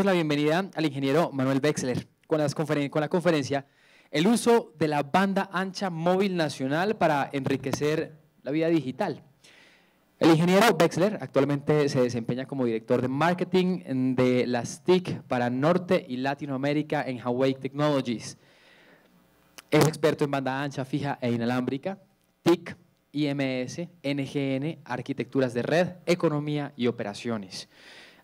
damos la bienvenida al ingeniero Manuel Wexler con la conferencia El uso de la banda ancha móvil nacional para enriquecer la vida digital. El ingeniero Wexler actualmente se desempeña como director de marketing de las TIC para Norte y Latinoamérica en Huawei Technologies. Es experto en banda ancha fija e inalámbrica, TIC, IMS, NGN, arquitecturas de red, economía y operaciones.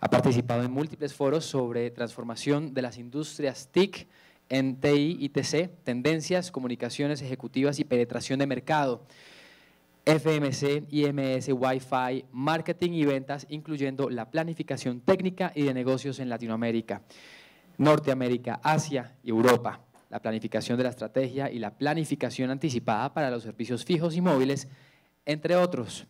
Ha participado en múltiples foros sobre transformación de las industrias TIC en TI y TC, tendencias, comunicaciones ejecutivas y penetración de mercado, FMC, IMS, Wi-Fi, marketing y ventas, incluyendo la planificación técnica y de negocios en Latinoamérica, Norteamérica, Asia y Europa la planificación de la estrategia y la planificación anticipada para los servicios fijos y móviles, entre otros.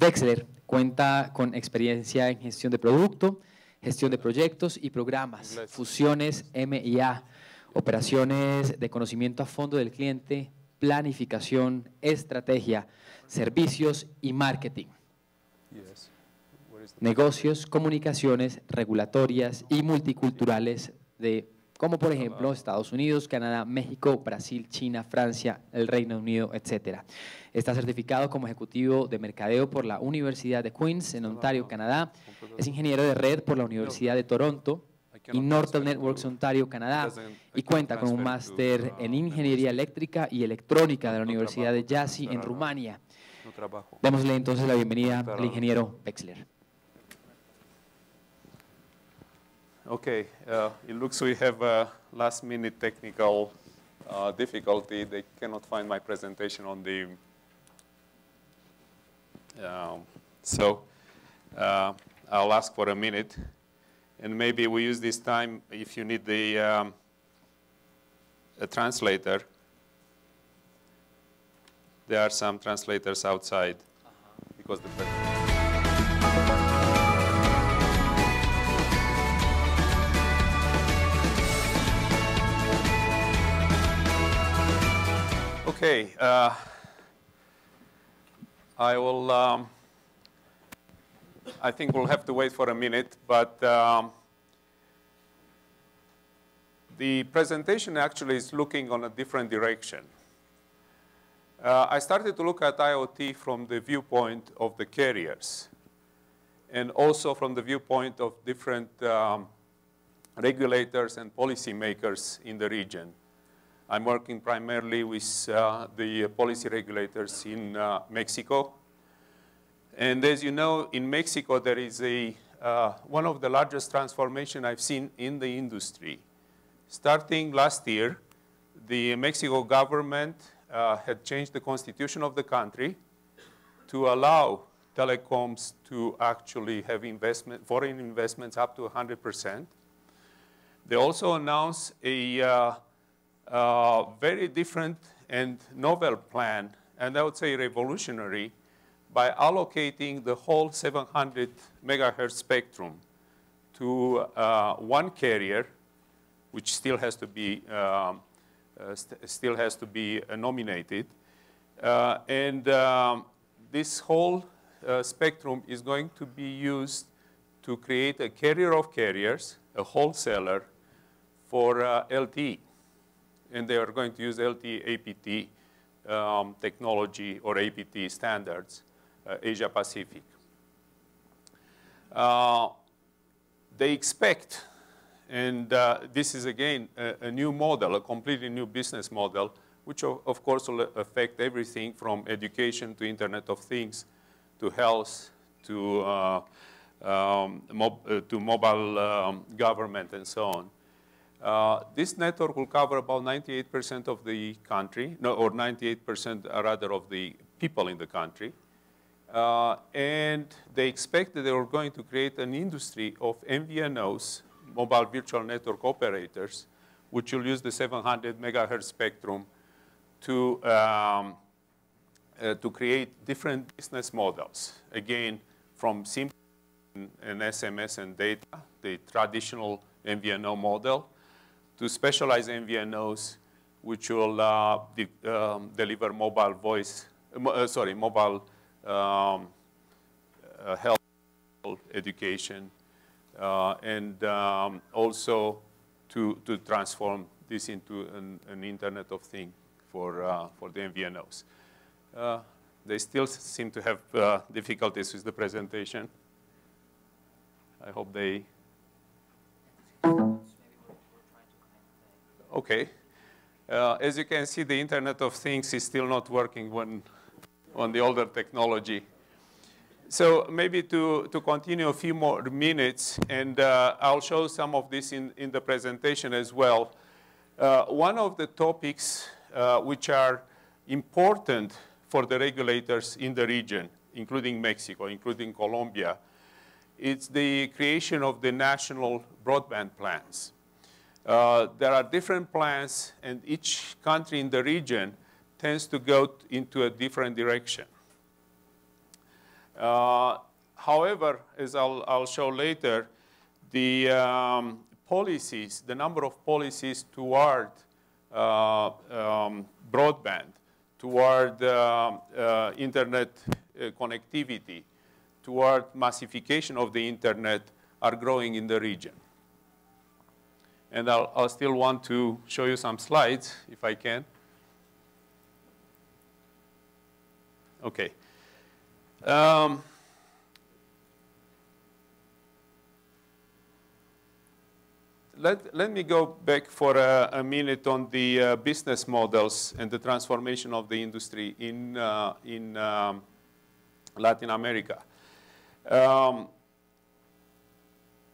Wexler cuenta con experiencia en gestión de producto, gestión de proyectos y programas, fusiones M&A, operaciones de conocimiento a fondo del cliente, planificación, estrategia, servicios y marketing. Negocios, comunicaciones regulatorias y multiculturales de como por ejemplo Estados Unidos, Canadá, México, Brasil, China, Francia, el Reino Unido, etc. Está certificado como ejecutivo de mercadeo por la Universidad de Queens en Ontario, Canadá. Es ingeniero de red por la Universidad de Toronto y Northern Networks Ontario, Canadá, y cuenta con un máster en Ingeniería Eléctrica y Electrónica de la Universidad de Jassy en Rumania. Démosle entonces la bienvenida al ingeniero Wexler. Okay, uh, it looks we have a last minute technical uh, difficulty. They cannot find my presentation on the, um, so uh, I'll ask for a minute. And maybe we use this time if you need the um, a translator. There are some translators outside -huh. because the Okay, uh, I will, um, I think we'll have to wait for a minute, but um, the presentation actually is looking on a different direction. Uh, I started to look at IoT from the viewpoint of the carriers and also from the viewpoint of different um, regulators and policymakers in the region. I'm working primarily with uh, the policy regulators in uh, Mexico. And as you know, in Mexico, there is a, uh, one of the largest transformation I've seen in the industry. Starting last year, the Mexico government uh, had changed the constitution of the country to allow telecoms to actually have investment, foreign investments up to 100%. They also announced a uh, uh, very different and novel plan, and I would say revolutionary, by allocating the whole 700 megahertz spectrum to uh, one carrier, which still has to be um, uh, st still has to be uh, nominated, uh, and um, this whole uh, spectrum is going to be used to create a carrier of carriers, a wholesaler for LTE and they are going to use LTE APT um, technology or APT standards, uh, Asia Pacific. Uh, they expect, and uh, this is again a, a, new model, a completely new business model, which of, of, course will affect everything from education to Internet of Things to health to, uh, um, mob, uh, to mobile um, government and so on. Uh, this network will cover about 98% of the country, no, or 98% uh, rather of the people in the country. Uh, and they expect that they are going to create an industry of MVNOs, mobile virtual network operators, which will use the 700 megahertz spectrum to, um, uh, to create different business models. Again, from simple and SMS and data, the traditional MVNO model, to specialized MVNOs, which will uh, de um, deliver mobile voice, uh, sorry, mobile um, uh, health education, uh, and um, also to, to transform this into an, an Internet of Things for, uh, for the MVNOs. Uh, they still seem to have difficulties with the presentation. I hope they. Okay. Uh, as you can see, the Internet of Things is still not working when, on the older technology. So maybe to, to continue a few more minutes, and uh, I'll show some of this in, in the presentation as well. Uh, one of the topics uh, which are important for the regulators in the region, including Mexico, including Colombia, it's the creation of the national broadband plans. Uh, there are different plans, and each country in the region tends to go into a different direction. Uh, however, as I'll, I'll, show later, the um, policies, the number of policies toward uh, um, broadband, toward uh, uh internet uh, connectivity, toward massification of the internet are growing in the region. And I'll, I'll still want to show you some slides, if I can. Okay. Um, let, let me go back for a, a minute on the uh, business models and the transformation of the industry in, uh, in um, Latin America. Um,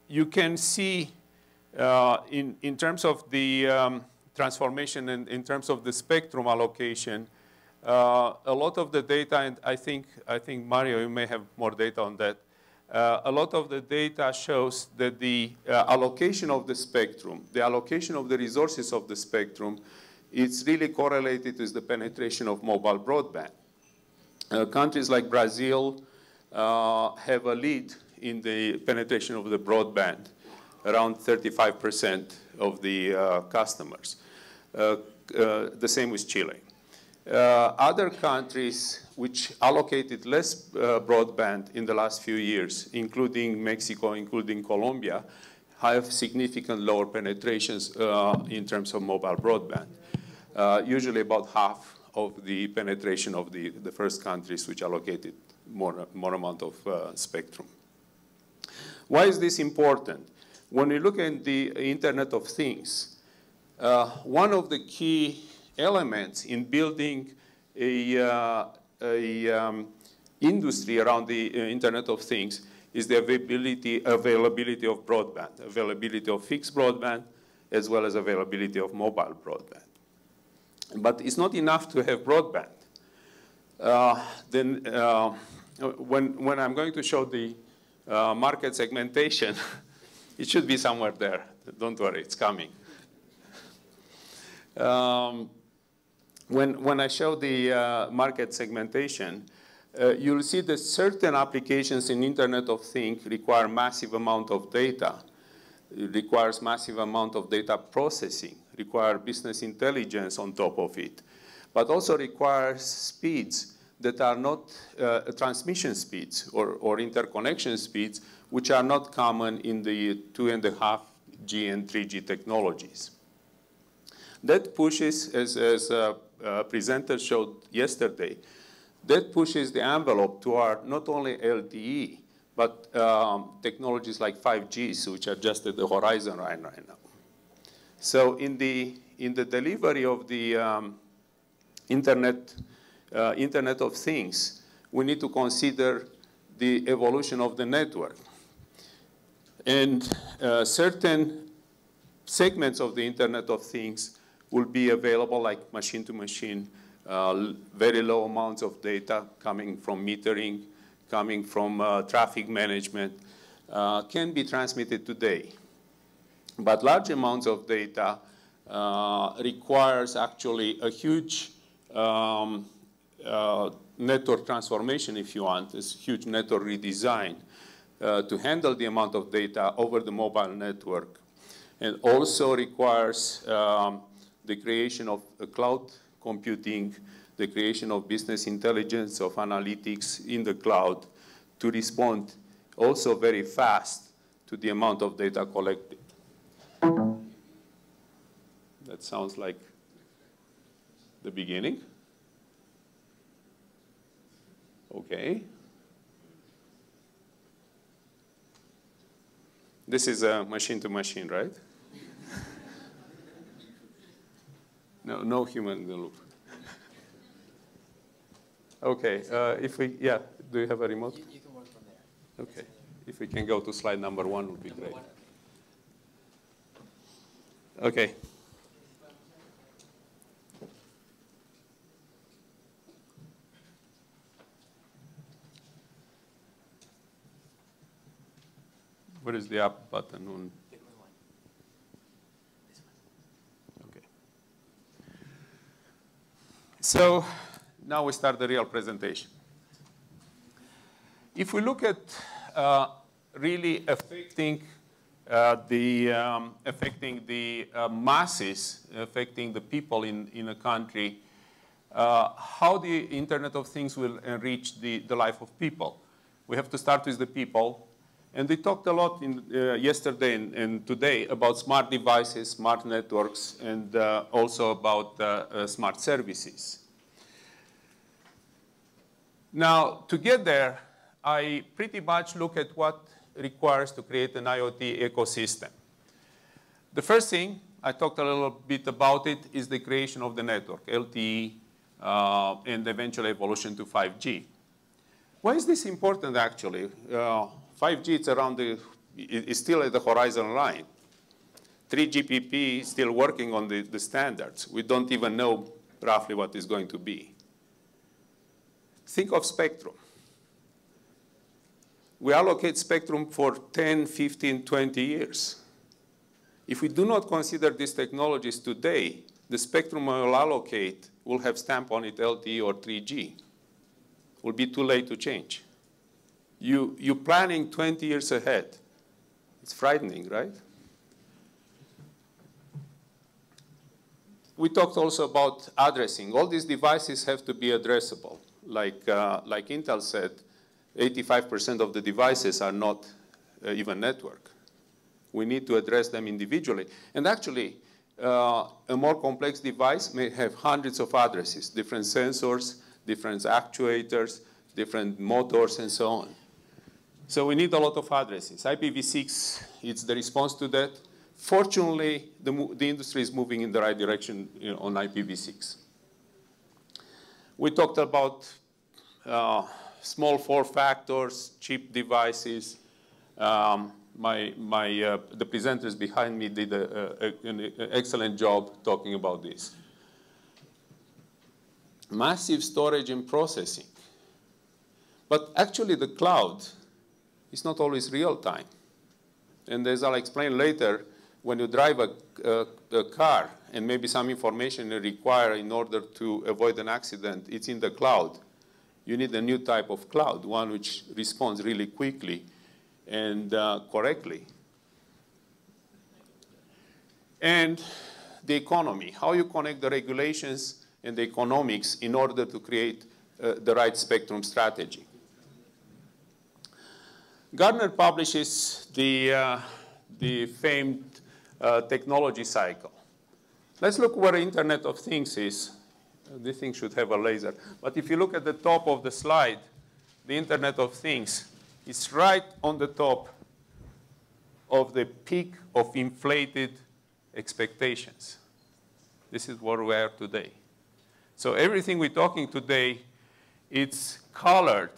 you can see in, in terms of the um, transformation and in terms of the spectrum allocation, uh, a lot of the data, and I think, I think Mario, you may have more data on that. Uh, a lot of the data shows that the uh, allocation of the spectrum, the allocation of the resources of the spectrum, it's really correlated with the penetration of mobile broadband. Uh, countries like Brazil uh, have a lead in the penetration of the broadband, around 35% of the uh, customers. the same with Chile. Uh, other countries which allocated less uh, broadband in the last few years, including Mexico, including Colombia, have significant lower penetrations uh, in terms of mobile broadband. Uh, usually about half of the penetration of the, the first countries which allocated more, more amount of uh, spectrum. Why is this important? When you look at the Internet of Things, uh, one of the key elements in building a, uh, a um, industry around the uh, Internet of Things is the availability, availability of broadband, availability of fixed broadband, as well as availability of mobile broadband. But it's not enough to have broadband. Uh, then uh, when, when I'm going to show the uh, market segmentation, it should be somewhere there. Don't worry, it's coming. Um, when, when I show the uh, market segmentation, uh, you'll see that certain applications in Internet of Things require massive amount of data. It requires massive amount of data processing, require business intelligence on top of it, but also requires speeds that are not uh, transmission speeds or, or interconnection speeds, which are not common in the two and a half G and 3G technologies. That pushes, as, as uh, uh, presenter showed yesterday, that pushes the envelope toward not only LTE, but um, technologies like 5Gs, which are just at the horizon right, right now. So in the, in the delivery of the um, Internet, uh, Internet of Things, we need to consider the evolution of the network. And uh, certain segments of the Internet of Things will be available like machine to machine, uh, very low amounts of data coming from metering, coming from uh, traffic management, uh, can be transmitted today. But large amounts of data uh, requires actually a huge um, network transformation, if you want, this huge network redesign uh, to handle the amount of data over the mobile network. And also requires um, the creation of cloud computing, the creation of business intelligence, of analytics in the cloud to respond also very fast to the amount of data collected. That sounds like the beginning. Okay. This is a machine to machine, right? no, no human in the loop. Okay, uh, if we, yeah, do you have a remote? You, you can work from there. Okay, if we can go to slide number one would be great. Okay. Where is the up button on? Okay. So now we start the real presentation. If we look at uh, really affecting uh, the um, affecting the uh, masses, affecting the people in, in a country, uh, how the Internet of Things will enrich the, the life of people. We have to start with the people. And we talked a lot in, uh, yesterday and, and, today about smart devices, smart networks, and uh, also about uh, smart services. Now, to get there, I pretty much look at what requires to create an IoT ecosystem. The first thing, I talked a little bit about it, is the creation of the network, LTE, uh, and eventual evolution to 5G. Why is this important, actually? Uh, 5G is around the, is still at the horizon line. 3GPP is still working on the, the standards. We don't even know roughly what is going to be. Think of spectrum. We allocate spectrum for 10, 15, 20 years. If we do not consider these technologies today, the spectrum we will allocate will have stamp on it LTE or 3G. It will be too late to change. You, you're planning 20 years ahead. It's frightening, right? We talked also about addressing. All these devices have to be addressable like, uh, like Intel said, 85% of the devices are not uh, even network. We need to address them individually. And actually, uh, a more complex device may have hundreds of addresses, different sensors, different actuators, different motors, and so on. So we need a lot of addresses. IPv6, it's the response to that. Fortunately, the, the industry is moving in the right direction you know, on IPv6. We talked about uh, small form factors, cheap devices. Um, my, my, uh, the presenters behind me did a, a, an excellent job talking about this. Massive storage and processing. But actually the cloud is not always real time. And as I'll explain later, when you drive a, a, a, car and maybe some information you require in order to avoid an accident, it's in the cloud you need a new type of cloud, one which responds really quickly and uh, correctly. And the economy, how you connect the regulations and the economics in order to create uh, the right spectrum strategy. Gartner publishes the, uh, the famed uh, technology cycle. Let's look where the Internet of Things is this thing should have a laser. But if you look at the top of the slide, the Internet of Things is right on the top of the peak of inflated expectations. This is where we are today. So everything we're talking today, it's colored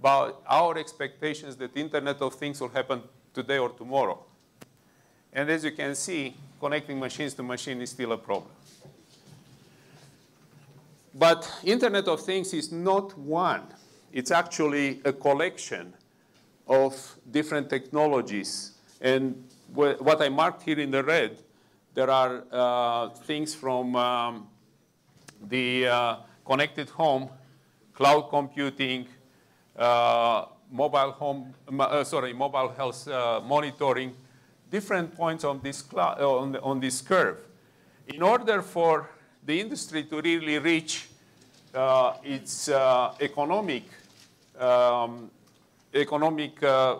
by our expectations that Internet of Things will happen today or tomorrow. And as you can see, connecting machines to machine is still a problem. But Internet of Things is not one. It's actually a collection of different technologies. And what I marked here in the red, there are uh, things from um, the uh, connected home, cloud computing, mobile home, uh, sorry, mobile health uh, monitoring, different points on this, on, the, on this curve. In order for the industry to really reach uh, its uh, economic, um, economic uh,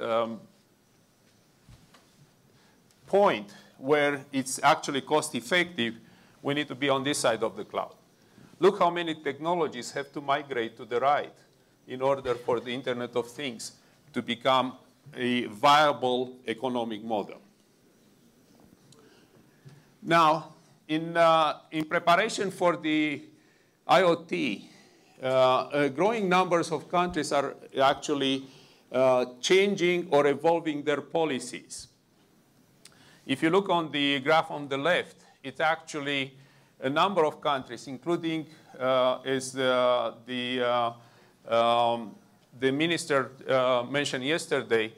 um, point where it's actually cost effective, we need to be on this side of the cloud. Look how many technologies have to migrate to the right in order for the Internet of Things to become a viable economic model. Now, in, uh, in preparation for the IoT, uh, uh, growing numbers of countries are actually uh, changing or evolving their policies. If you look on the graph on the left, it's actually a number of countries, including, uh, as the, the, uh, um, the minister uh, mentioned yesterday,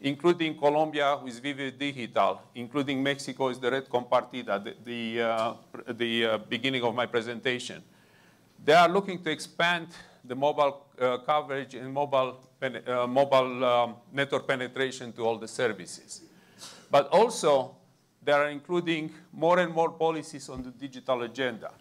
including Colombia with Vive Digital, including Mexico is the Red Compartida, the, the, uh, the uh, beginning of my presentation. They are looking to expand the mobile uh, coverage and mobile, mobile um, network penetration to all the services. But also, they are including more and more policies on the digital agenda.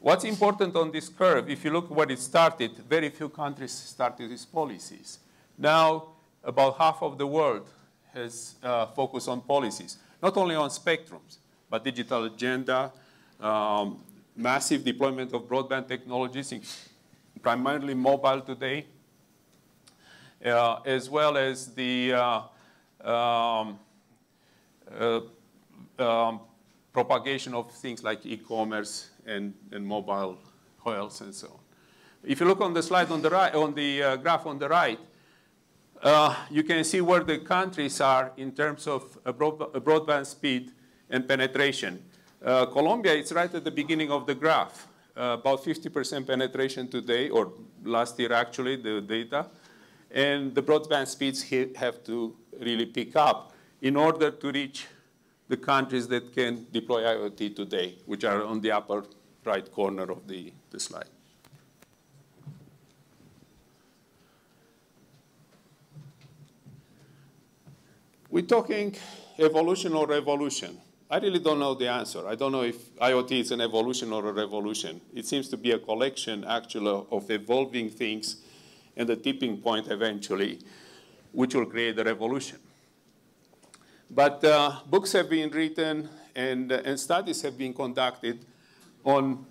What's important on this curve, if you look where it started, very few countries started these policies. Now, about half of the world has uh, focused on policies, not only on spectrums, but digital agenda, um, massive deployment of broadband technologies, primarily mobile today, uh, as well as the uh, um, uh, um, propagation of things like e-commerce and, and mobile coils and so on. If you look on the slide on the right, on the uh, graph on the right, uh, you can see where the countries are in terms of broad, broadband speed and penetration. Uh, Colombia is right at the beginning of the graph, uh, about 50% penetration today, or last year actually, the data. And the broadband speeds have to really pick up in order to reach the countries that can deploy IoT today, which are on the upper right corner of the, the slide. We're talking evolution or revolution. I really don't know the answer. I don't know if IoT is an evolution or a revolution. It seems to be a collection, actually, of evolving things and the tipping point eventually, which will create a revolution. But uh, books have been written and, uh, and studies have been conducted on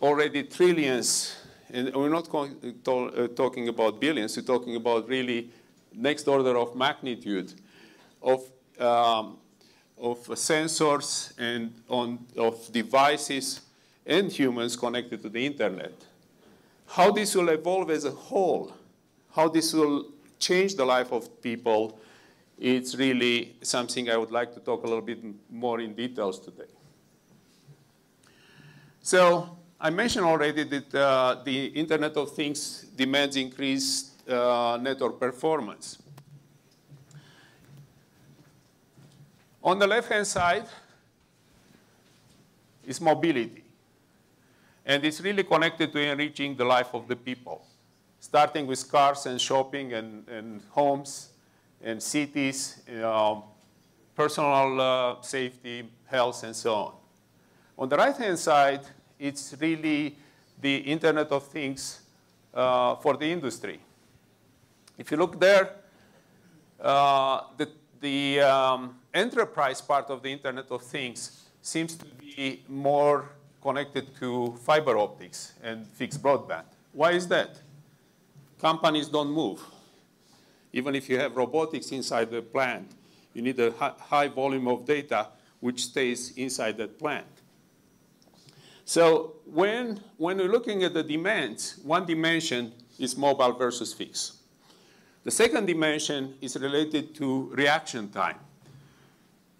already trillions, and we're not uh, talking about billions, we're talking about really next order of magnitude of, um, of sensors and on, of devices and humans connected to the internet. How this will evolve as a whole, how this will change the life of people it's really something I would like to talk a little bit more in details today. So I mentioned already that uh, the Internet of Things demands increased uh, network performance. On the left-hand side is mobility. And it's really connected to enriching the life of the people, starting with cars and shopping and, and homes, and cities, personal uh, safety, health, and so on. On the right-hand side, it's really the Internet of Things uh, for the industry. If you look there, uh, the, the um, enterprise part of the Internet of Things seems to be more connected to fiber optics and fixed broadband. Why is that? Companies don't move. Even if you have robotics inside the plant, you need a high volume of data which stays inside that plant. So when, when we're looking at the demands, one dimension is mobile versus fixed. The second dimension is related to reaction time.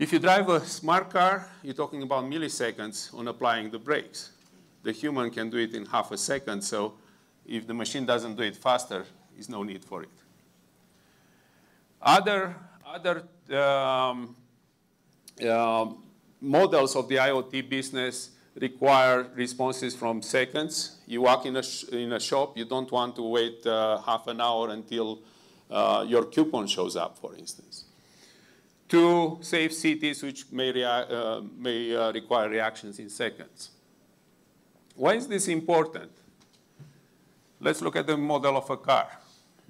If you drive a smart car, you're talking about milliseconds on applying the brakes. The human can do it in half a second, so if the machine doesn't do it faster, there's no need for it. Other, other um, uh, models of the IoT business require responses from seconds. You walk in a, in a shop, you don't want to wait uh, half an hour until uh, your coupon shows up, for instance. Two safe cities which may, uh, may uh, require reactions in seconds. Why is this important? Let's look at the model of a car.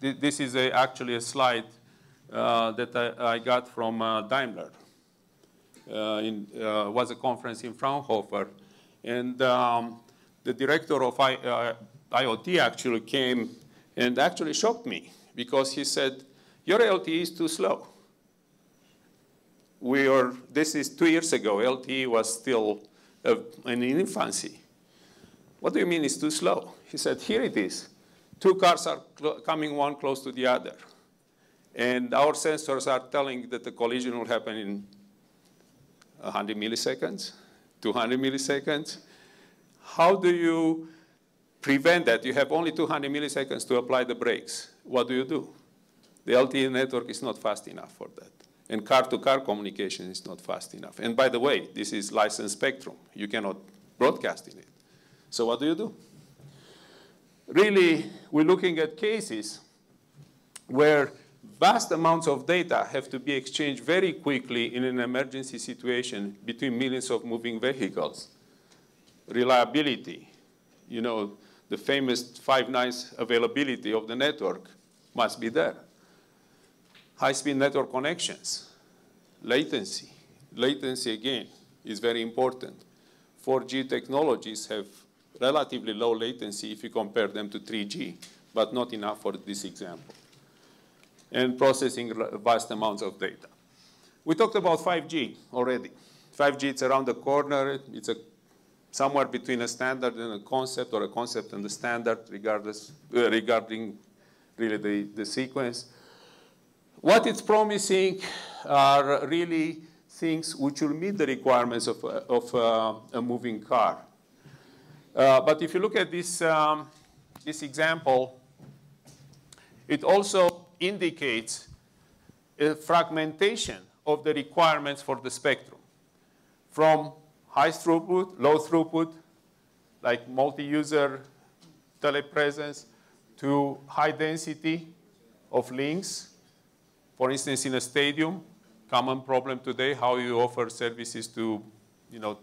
This is a, actually a slide that I, I, got from uh, Daimler. uh, in, uh, was a conference in Fraunhofer, and um, the director of I, uh, IoT actually came and actually shocked me because he said, your LTE is too slow. We are, this is two years ago, LTE was still uh, in infancy. What do you mean it's too slow? He said, here it is. Two cars are coming one close to the other. And our sensors are telling that the collision will happen in 100 milliseconds, 200 milliseconds. How do you prevent that? You have only 200 milliseconds to apply the brakes. What do you do? The LTE network is not fast enough for that. And car-to-car -car communication is not fast enough. And by the way, this is licensed spectrum. You cannot broadcast in it. So what do you do? Really, we're looking at cases where vast amounts of data have to be exchanged very quickly in an emergency situation between millions of moving vehicles. Reliability, you know, the famous five nines availability of the network must be there. High-speed network connections, latency. Latency, again, is very important. 4G technologies have relatively low latency if you compare them to 3G, but not enough for this example and processing vast amounts of data. We talked about 5G already. 5G, it's around the corner. It's a, somewhere between a standard and a concept, or a concept and a standard, regardless, uh, regarding really the, the sequence. What it's promising are really things which will meet the requirements of, of uh, a moving car. Uh, but if you look at this, um, this example, it also indicates a fragmentation of the requirements for the spectrum from high throughput, low throughput, like multi-user telepresence, to high density of links. For instance, in a stadium, common problem today, how you offer services to, you know,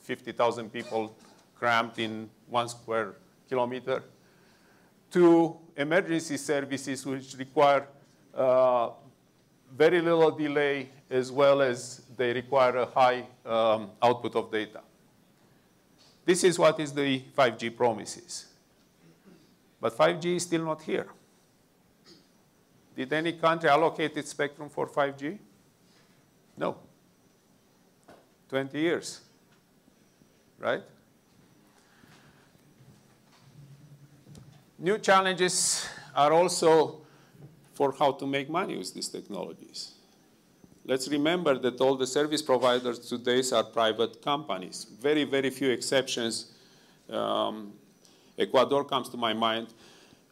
50,000 people cramped in one square kilometer to emergency services which require uh, very little delay as well as they require a high um, output of data. This is what is the 5G promises. But 5G is still not here. Did any country allocate its spectrum for 5G? No. 20 years, right? New challenges are also for how to make money with these technologies. Let's remember that all the service providers today are private companies. Very, very few exceptions. Um, Ecuador comes to my mind,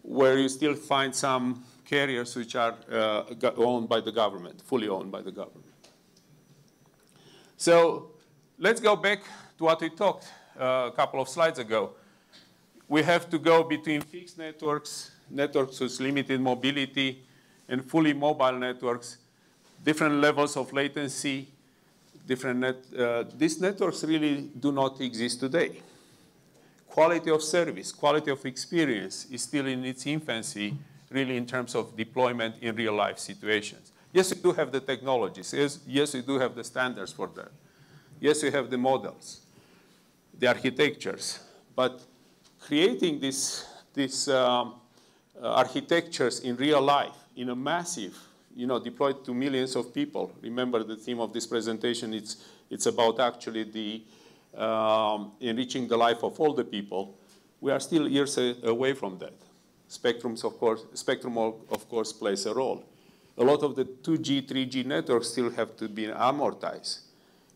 where you still find some carriers which are uh, owned by the government, fully owned by the government. So let's go back to what we talked uh, a couple of slides ago we have to go between fixed networks, networks with limited mobility, and fully mobile networks, different levels of latency, different net, uh, these networks really do not exist today. Quality of service, quality of experience is still in its infancy, really in terms of deployment in real life situations. Yes, we do have the technologies. Yes, yes, we do have the standards for that. Yes, we have the models, the architectures, but creating these, this um, uh, architectures in real life, in a massive, you know, deployed to millions of people. Remember the theme of this presentation, it's, it's about actually the um, enriching the life of all the people. We are still years away from that. Spectrums, of course, spectrum, of course, plays a role. A lot of the 2G, 3G networks still have to be amortized.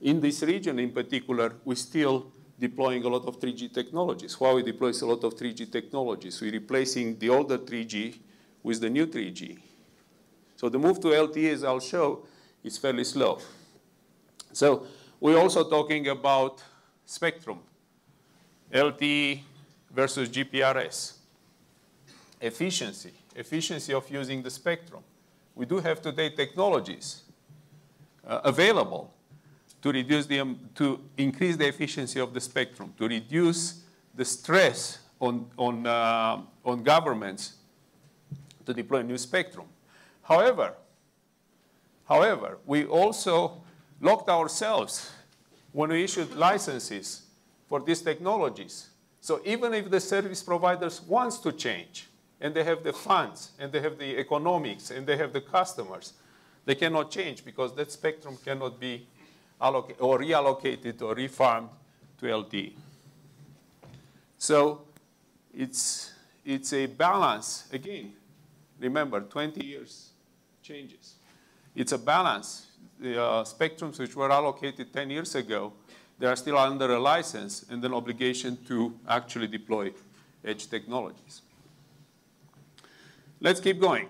In this region in particular, we still deploying a lot of 3G technologies. Huawei deploys a lot of 3G technologies. We're replacing the older 3G with the new 3G. So the move to LTE, as I'll show, is fairly slow. So we're also talking about spectrum, LTE versus GPRS. Efficiency, efficiency of using the spectrum. We do have today technologies uh, available to reduce the, um, to increase the efficiency of the spectrum, to reduce the stress on, on, uh, on governments to deploy new spectrum. However, however, we also locked ourselves when we issued licenses for these technologies. So even if the service providers wants to change, and they have the funds, and they have the economics, and they have the customers, they cannot change because that spectrum cannot be or reallocated or refarmed to LTE. So it's, it's a balance. Again, remember, 20 years changes. It's a balance. The uh, spectrums which were allocated 10 years ago, they are still under a license and an obligation to actually deploy edge technologies. Let's keep going.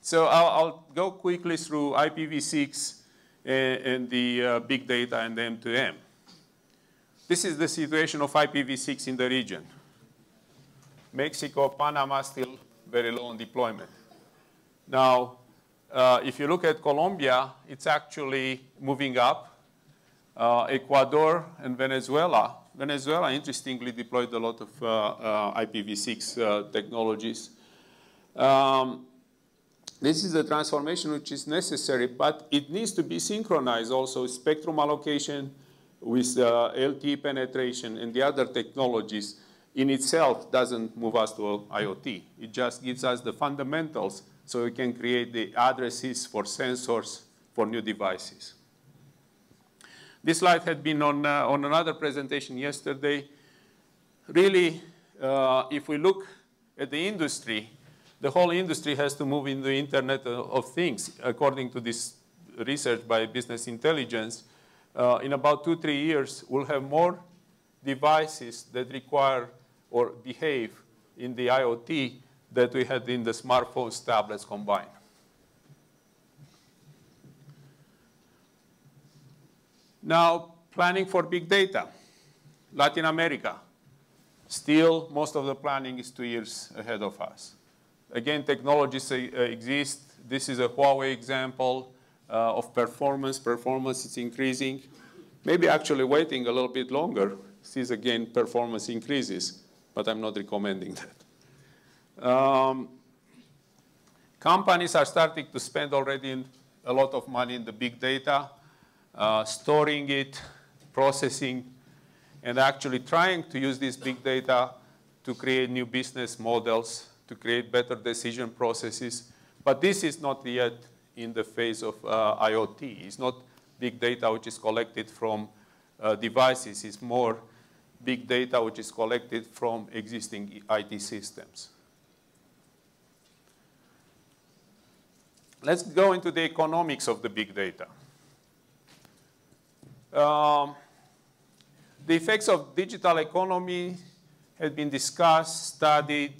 So I'll, I'll go quickly through IPv6 and, and the uh, big data and M2M. This is the situation of IPv6 in the region. Mexico, Panama still very low on deployment. Now, uh, if you look at Colombia, it's actually moving up. Uh, Ecuador and Venezuela. Venezuela, interestingly, deployed a lot of uh, uh, IPv6 uh, technologies. Um, this is the transformation which is necessary, but it needs to be synchronized also spectrum allocation with uh, LTE penetration and the other technologies in itself doesn't move us to IoT. It just gives us the fundamentals so we can create the addresses for sensors for new devices. This slide had been on, uh, on another presentation yesterday. Really, uh, if we look at the industry, the whole industry has to move in the Internet of Things, according to this research by Business Intelligence. Uh, in about two, three years, we'll have more devices that require or behave in the IoT that we had in the smartphones, tablets combined. Now, planning for big data. Latin America. Still, most of the planning is two years ahead of us. Again, technologies uh, exist. This is a Huawei example uh, of performance. Performance is increasing. Maybe actually waiting a little bit longer sees again performance increases, but I'm not recommending that. Um, companies are starting to spend already a lot of money in the big data, uh, storing it, processing, and actually trying to use this big data to create new business models to create better decision processes. But this is not yet in the phase of uh, IoT. It's not big data which is collected from uh, devices. It's more big data which is collected from existing IT systems. Let's go into the economics of the big data. Um, the effects of digital economy have been discussed, studied,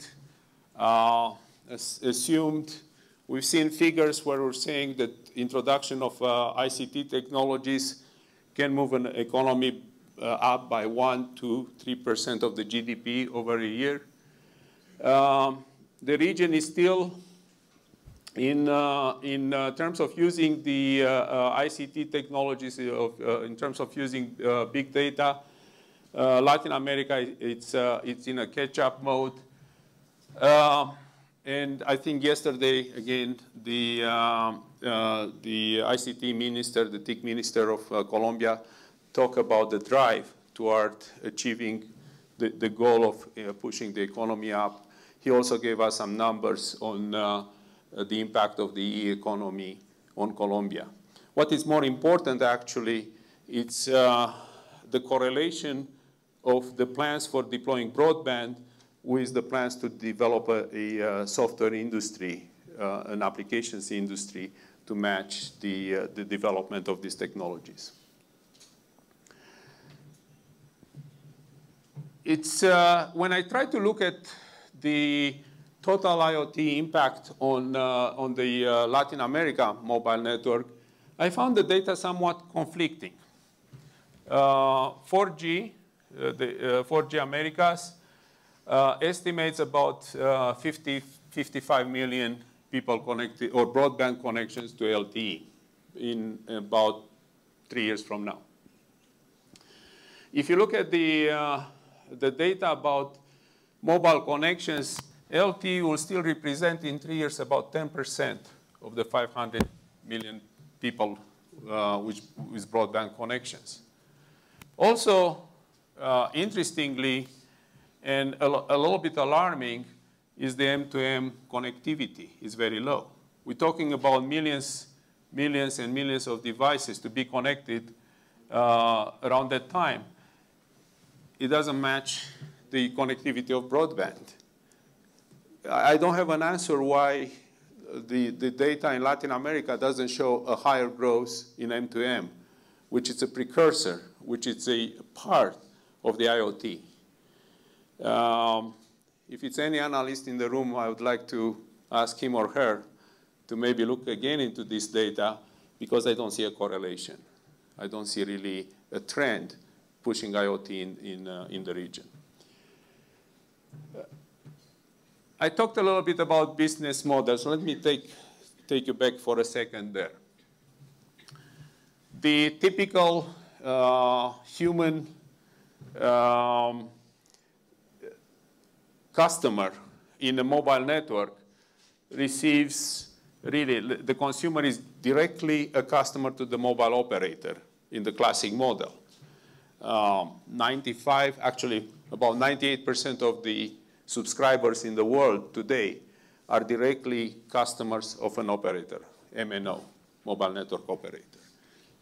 uh, assumed. We've seen figures where we're saying that introduction of uh, ICT technologies can move an economy uh, up by 1 to 3% of the GDP over a year. Um, the region is still, in, uh, in uh, terms of using the uh, ICT technologies, of, in terms of using big data, Latin America, it's, it's in a catch-up mode. Uh, and I think yesterday, again, the, uh, uh, the ICT minister, the TIC minister of uh, Colombia, talked about the drive toward achieving the, the goal of uh, pushing the economy up. He also gave us some numbers on the impact of the e-economy on Colombia. What is more important, actually, it's the correlation of the plans for deploying broadband with the plans to develop a, a uh, software industry, uh, an applications industry to match the, uh, the development of these technologies. It's, uh, when I try to look at the total IoT impact on, uh, on the uh, Latin America mobile network, I found the data somewhat conflicting. 4G, the 4G Americas, uh, estimates about uh, 50, 55 million people connected or broadband connections to LTE in about three years from now. If you look at the, uh, the data about mobile connections, LTE will still represent in three years about 10% of the 500 million people uh, which with broadband connections. Also, uh, interestingly, and a, a, little bit alarming, is the M2M connectivity is very low. We're talking about millions, millions and millions of devices to be connected uh, around that time. It doesn't match the connectivity of broadband. I don't have an answer why the, the data in Latin America doesn't show a higher growth in M2M, which is a precursor, which is a part of the IoT. Um, if it's any analyst in the room, I would like to ask him or her to maybe look again into this data because I don't see a correlation. I don't see really a trend pushing IoT in, in, uh, in the region. I talked a little bit about business models. Let me take, take you back for a second there. The typical uh, human um, customer in a mobile network receives really, the consumer is directly a customer to the mobile operator in the classic model. Um, 95, actually about 98% of the subscribers in the world today are directly customers of an operator, MNO, mobile network operator.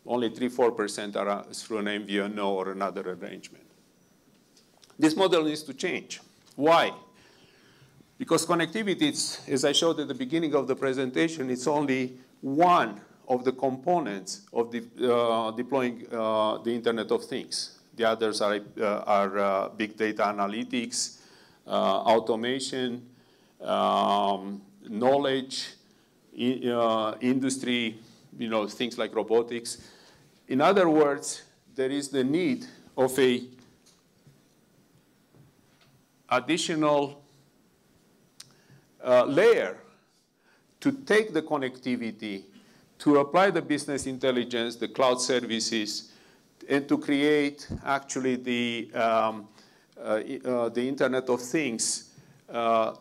Only 3-4% are uh, through an MVNO or another arrangement. This model needs to change. Why? Because connectivity, as I showed at the beginning of the presentation, it's only one of the components of the, uh, deploying uh, the Internet of Things. The others are, uh, are uh, big data analytics, uh, automation, um, knowledge, uh, industry, you know, things like robotics. In other words, there is the need of a additional uh, layer to take the connectivity, to apply the business intelligence, the cloud services, and to create actually the, um, uh, uh, the Internet of Things uh,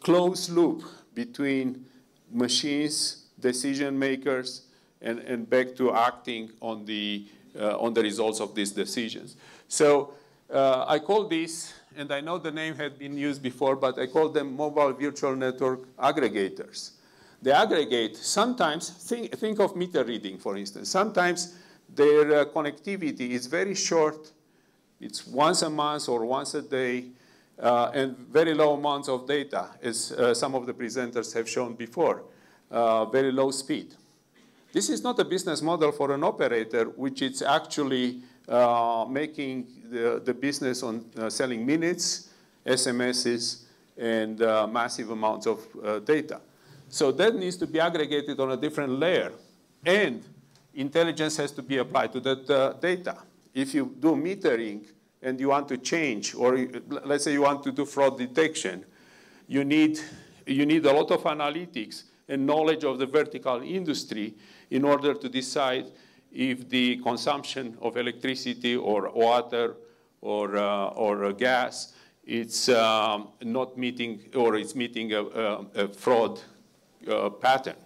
closed loop between machines, decision makers, and, and back to acting on the, uh, on the results of these decisions. So uh, I call this and I know the name had been used before, but I call them mobile virtual network aggregators. They aggregate, sometimes, think, think of meter reading, for instance. Sometimes their uh, connectivity is very short. It's once a month or once a day, uh, and very low amounts of data, as uh, some of the presenters have shown before, uh, very low speed. This is not a business model for an operator, which is actually uh, making the, the business on uh, selling minutes, SMSs, and uh, massive amounts of uh, data. So that needs to be aggregated on a different layer. And intelligence has to be applied to that uh, data. If you do metering and you want to change, or let's say you want to do fraud detection, you need, you need a lot of analytics and knowledge of the vertical industry in order to decide if the consumption of electricity or water or, uh, or gas it's um, not meeting or it's meeting a, a, a fraud uh, pattern.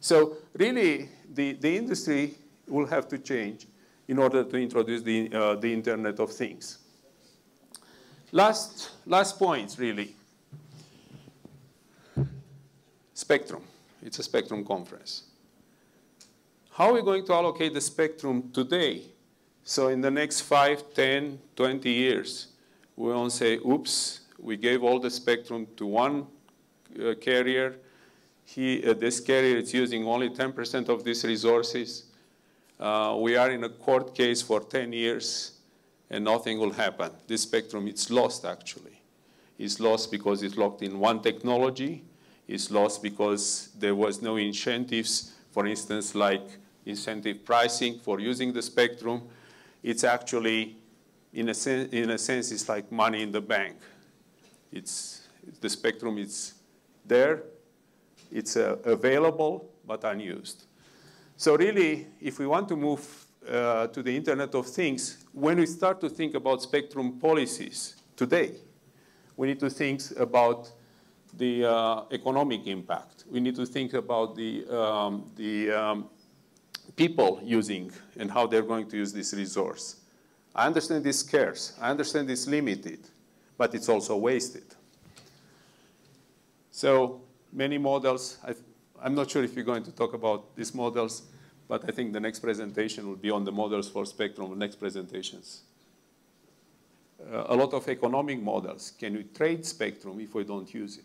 So really, the, the industry will have to change in order to introduce the, uh, the Internet of Things. Last, last points, really. Spectrum. It's a spectrum conference. How are we going to allocate the spectrum today? So in the next 5, 10, 20 years, we won't say, oops, we gave all the spectrum to one uh, carrier. He, uh, this carrier is using only 10% of these resources. Uh, we are in a court case for 10 years, and nothing will happen. This spectrum, it's lost, actually. It's lost because it's locked in one technology. It's lost because there was no incentives, for instance, like incentive pricing for using the spectrum. It's actually, in a, sen in a sense, it's like money in the bank. It's, the spectrum is there, it's uh, available, but unused. So really, if we want to move uh, to the Internet of Things, when we start to think about spectrum policies today, we need to think about the uh, economic impact. We need to think about the, um, the um, people using and how they're going to use this resource. I understand it's scarce. I understand it's limited, but it's also wasted. So many models, I, am not sure if you're going to talk about these models, but I think the next presentation will be on the models for spectrum, next presentations. Uh, a lot of economic models. Can we trade spectrum if we don't use it?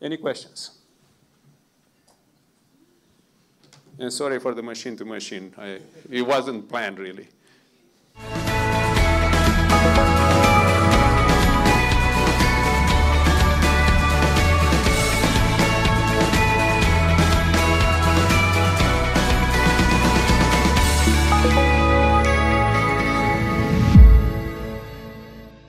Any questions? And sorry for the machine to machine. I, it wasn't planned really.